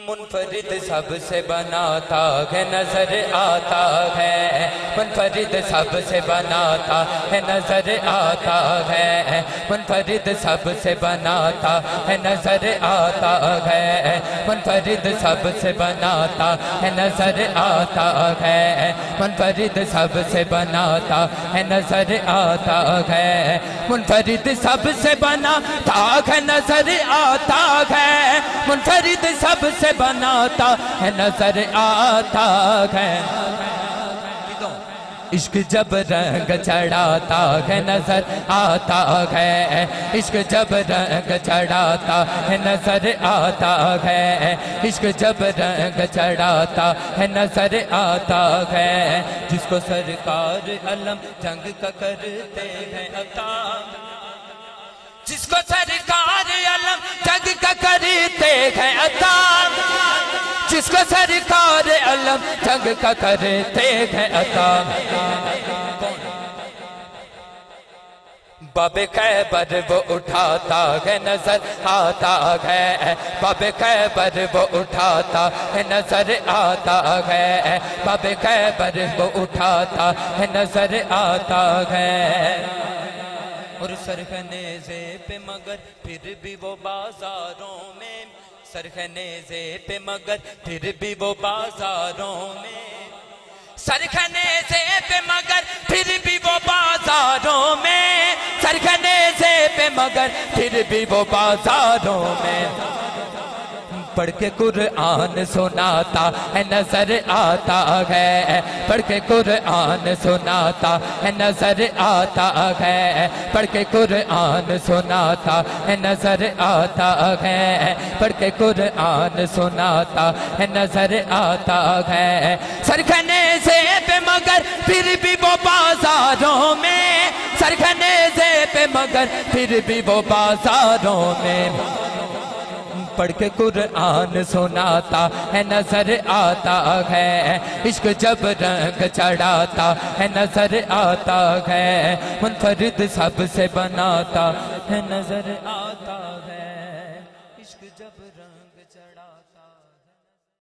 मुनफरिद सबसे बनाता है, नज़र आता है। मुनफरिद सबसे बनाता है, नज़र आता है। मुनफरिद सबसे बनाता है, नज़र आता है। मुनफरिद सबसे बनाता है, नज़र आता है। मुनफरिद सबसे बनाता है, नज़र आता है। मुनफरिद सबसे बनाता है, नज़र आता है। मुनफरिद सबसे बनाता है, नज़र आता है। इश्क जब रंग चढ़ाता है, नज़र आता है। इश्क जब रंग चढ़ाता है, नज़र आता है। इश्क जब रंग चढ़ाता है, नज़र आता है। जिसको सरकार अलम जंग का करते हैं, अता जिसको सरकार हैं जिसको सरकार अलम जग का करते हैं अता बाबे खैबर वो उठाता है नज़र आता है, बाबे खैबर वो उठाता है नज़र आता है, बाबे खैबर वो उठाता है नज़र आता है। और सरखनेजे पे मगर फिर भी वो बाजारों में सरखनेजे पे मगर, फिर भी वो बाजारों में। सरखनेजे पे मगर, फिर भी वो बाजारों में। सरखनेजे पे मगर, फिर भी वो बाजारों में। पढ़ के कुरआन सुनाता है, नज़र आता है। पढ़ के कुरआन सुनाता है, नज़र आता है। पढ़ के कुरआन सुनाता है, नज़र आता है। पढ़ के कुरआन सुनाता है, नज़र आता है। सरखने से पे मगर फिर भी वो बाजारों में। सरखने से पे मगर फिर भी वो बाजारों में। पढ़ के कुरान सुनाता है, नज़र आता है। इश्क जब रंग चढ़ाता है, नज़र आता है। मुनफरिद सबसे बनाता है, नज़र आता है। इश्क जब